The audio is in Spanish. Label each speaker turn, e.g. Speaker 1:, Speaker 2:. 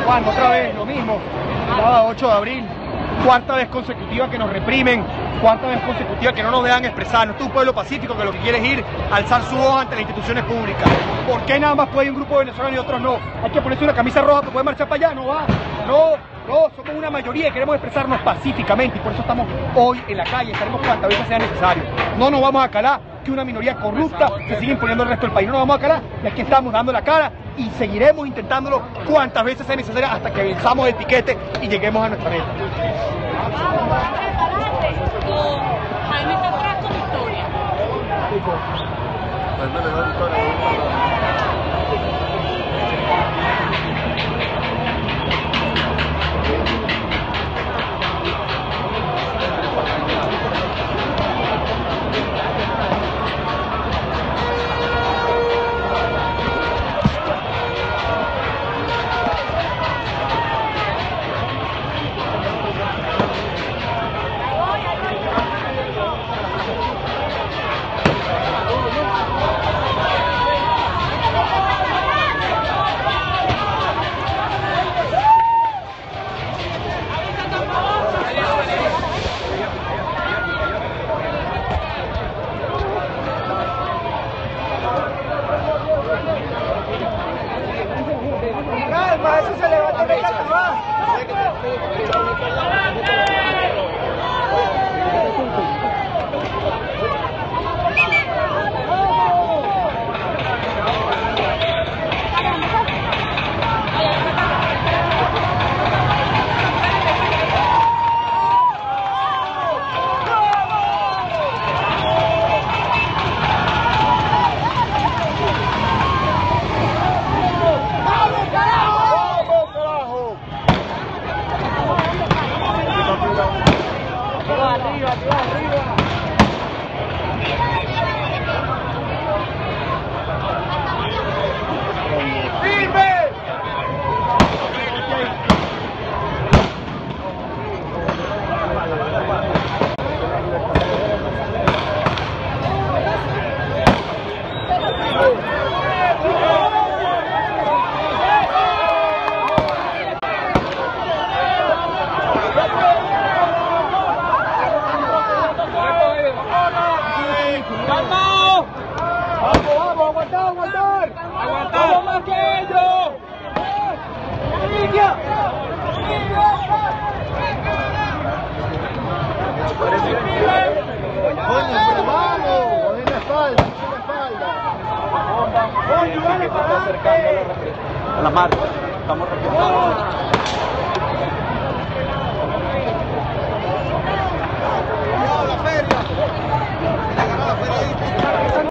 Speaker 1: Juan, otra vez lo mismo. Sábado 8 de abril, cuarta vez consecutiva que nos reprimen, cuarta vez consecutiva que no nos dejan expresarnos. Este es un pueblo pacífico que lo que quiere es ir a alzar su voz ante las instituciones públicas. ¿Por qué nada más puede un grupo venezolano y otros no? Hay que ponerse una camisa roja que puede marchar para allá, no va. No, no, somos una mayoría y queremos expresarnos pacíficamente y por eso estamos hoy en la calle, estaremos cuantas veces sea necesario. No nos vamos a calar que una minoría corrupta se sigue imponiendo el resto del país. No nos vamos a calar y aquí estamos dando la cara y seguiremos intentándolo cuantas veces sea necesario hasta que venzamos el piquete y lleguemos a nuestra meta.
Speaker 2: Jaime está atrás con Victoria.
Speaker 1: Calma, eso se levanta.
Speaker 3: acercando a la, la
Speaker 4: marca. Estamos representando.